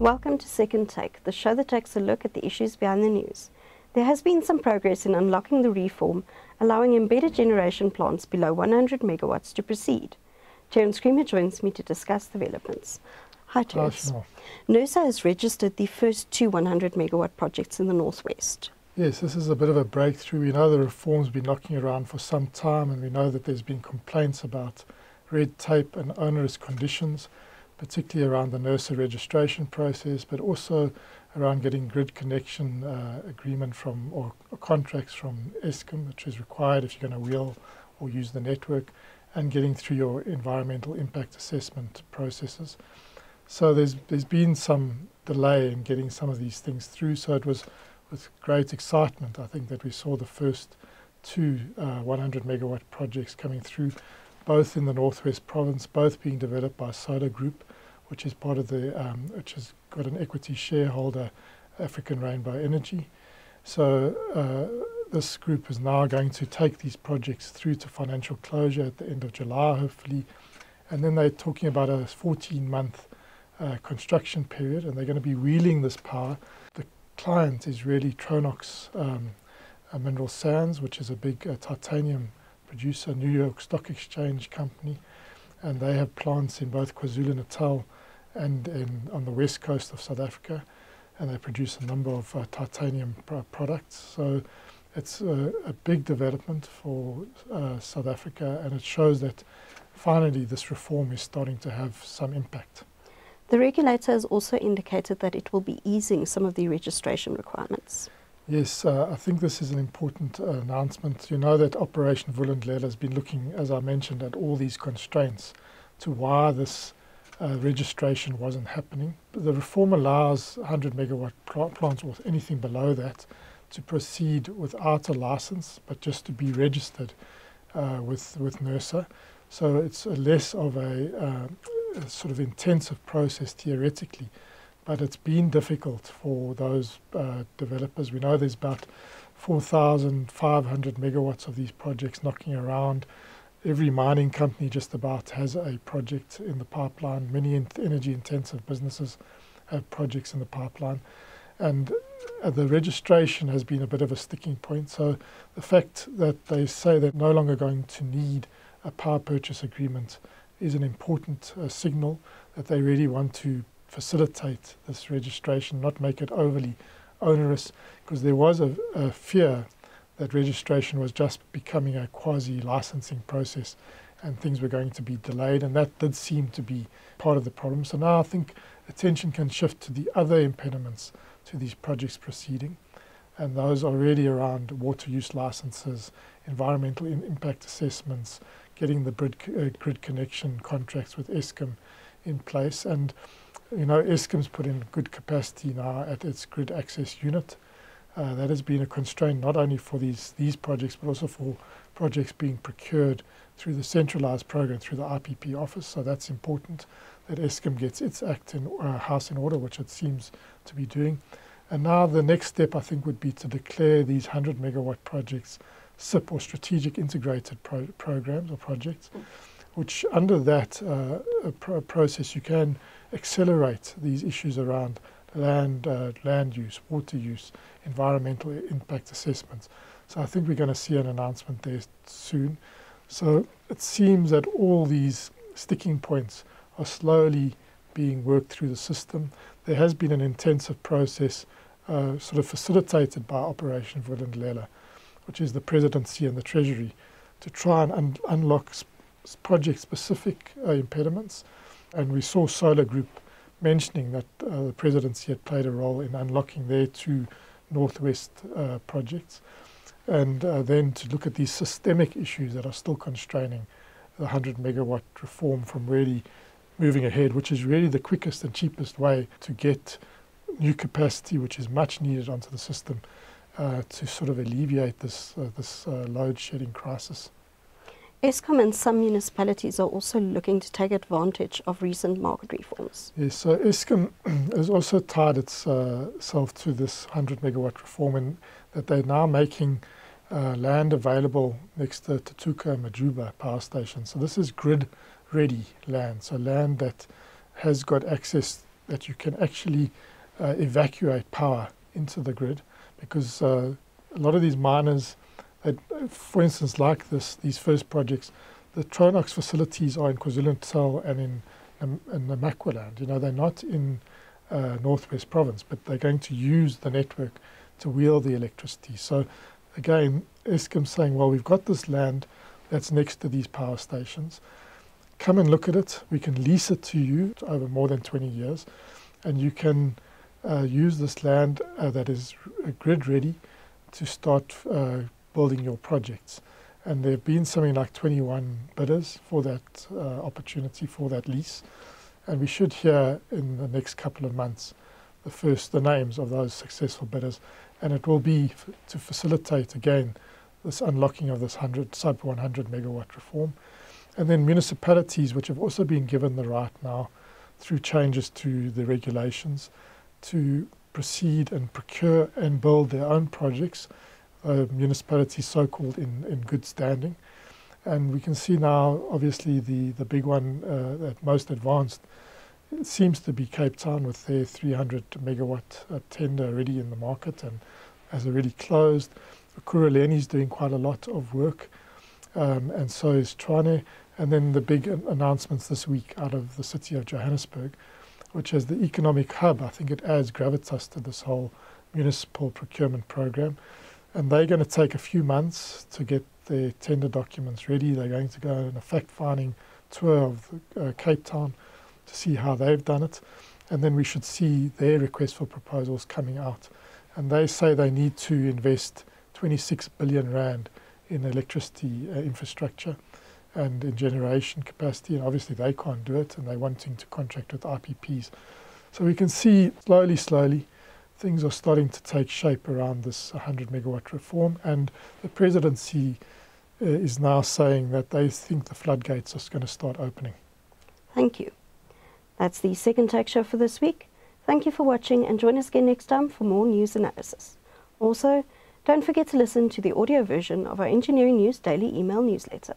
Welcome to Second Take, the show that takes a look at the issues behind the news. There has been some progress in unlocking the reform, allowing embedded generation plants below 100 megawatts to proceed. Terence Creamer joins me to discuss developments. Hi, Terence. NERSA has registered the first two 100 megawatt projects in the Northwest. Yes, this is a bit of a breakthrough. We know the reform's been knocking around for some time, and we know that there's been complaints about red tape and onerous conditions, particularly around the NERSA registration process, but also around getting grid connection uh, agreement from or, or, contracts from Eskom, which is required if you're going to wheel or use the network, and getting through your environmental impact assessment processes. So there's there's been some delay in getting some of these things through. So it was with great excitement, I think, that we saw the first two uh, 100 megawatt projects coming through, both in the Northwest Province, both being developed by SOLA Group, which is part of the um, which has got an equity shareholder, African Rainbow Energy. So uh, this group is now going to take these projects through to financial closure at the end of July, hopefully, and then they're talking about a 14-month uh, construction period, and they're going to be wheeling this power. The client is really Tronox um, uh, Mineral Sands, which is a big uh, titanium producer, New York Stock Exchange company, and they have plants in both KwaZulu-Natal and in, on the west coast of South Africa, and they produce a number of uh, titanium pr products. So it's a, a big development for uh, South Africa, and it shows that finally this reform is starting to have some impact. The regulator has also indicated that it will be easing some of the registration requirements. Yes, uh, I think this is an important uh, announcement. You know that Operation Vulindlela has been looking, as I mentioned, at all these constraints to why this uh, registration wasn't happening. The reform allows 100 megawatt plants or anything below that to proceed without a license, but just to be registered uh, with with NERSA. So it's less of a, uh, a, sort of intensive process theoretically, but it's been difficult for those uh, developers. We know there's about 4,500 megawatts of these projects knocking around every mining company just about has a project in the pipeline. Many in energy intensive businesses have projects in the pipeline. And uh, the registration has been a bit of a sticking point. So the fact that they say they're no longer going to need a power purchase agreement is an important uh, signal that they really want to facilitate this registration, not make it overly onerous, because there was a, a fear that registration was just becoming a quasi licensing process and things were going to be delayed, and that did seem to be part of the problem. So now I think attention can shift to the other impediments to these projects proceeding, and those are really around water use licenses, environmental in impact assessments, getting the grid, uh, grid connection contracts with Eskom in place, and you know Eskom's put in good capacity now at its grid access unit. Uh, that has been a constraint not only for these these projects but also for projects being procured through the centralized program through the IPP office. So that's important that Eskom gets its act in uh, house in order, which it seems to be doing. And now the next step, I think, would be to declare these 100 megawatt projects SIP or strategic integrated pro programs or projects, which under that uh, pro process you can accelerate these issues around land, uh, land use, water use, environmental impact assessments. So I think we're going to see an announcement there soon. So it seems that all these sticking points are slowly being worked through the system. There has been an intensive process uh, sort of facilitated by Operation Vulindlela, which is the presidency and the treasury, to try and un unlock project-specific uh, impediments. And we saw SOLA Group mentioning that uh, the presidency had played a role in unlocking their two northwest uh, projects, and uh, then to look at these systemic issues that are still constraining the 100 megawatt reform from really moving ahead, which is really the quickest and cheapest way to get new capacity, which is much needed onto the system, uh, to sort of alleviate this uh, this uh, load shedding crisis. Eskom and some municipalities are also looking to take advantage of recent market reforms. Yes, so Eskom has also tied itself uh, to this 100 megawatt reform and that they're now making uh, land available next to Tutuka Majuba power station. So this is grid ready land, so land that has got access that you can actually uh, evacuate power into the grid because uh, a lot of these miners, for instance, like this, these first projects, the Tronox facilities are in KwaZulu-Natal and in, in, in. You know, they're not in uh, Northwest Province, but they're going to use the network to wheel the electricity. So again, Eskom saying, well, we've got this land that's next to these power stations. Come and look at it. We can lease it to you over more than 20 years, and you can uh, use this land uh, that is grid ready to start uh, building your projects. And there have been something like 21 bidders for that uh, opportunity, for that lease. And we should hear in the next couple of months the first, the names of those successful bidders. And it will be to facilitate again this unlocking of this 100, sub 100 megawatt reform. And then municipalities, which have also been given the right now through changes to the regulations to proceed and procure and build their own projects, uh, municipalities so called in, in good standing. And we can see now, obviously, the, the big one uh, that most advanced seems to be Cape Town with their 300 megawatt uh, tender already in the market and has already closed. Ekurhuleni is doing quite a lot of work, um, and so is Tshwane. And then the big announcements this week out of the city of Johannesburg, which is the economic hub. I think it adds gravitas to this whole municipal procurement program. And they're going to take a few months to get their tender documents ready. They're going to go on a fact finding tour of uh, Cape Town to see how they've done it. And then we should see their request for proposals coming out. And they say they need to invest 26 billion rand in electricity uh, infrastructure and in generation capacity. And obviously they can't do it and they're wanting to contract with IPPs. So we can see slowly, slowly, things are starting to take shape around this 100 megawatt reform. And the presidency uh, is now saying that they think the floodgates are going to start opening. Thank you. That's the Second Take show for this week. Thank you for watching and join us again next time for more news analysis. Also, don't forget to listen to the audio version of our Engineering News Daily email newsletter.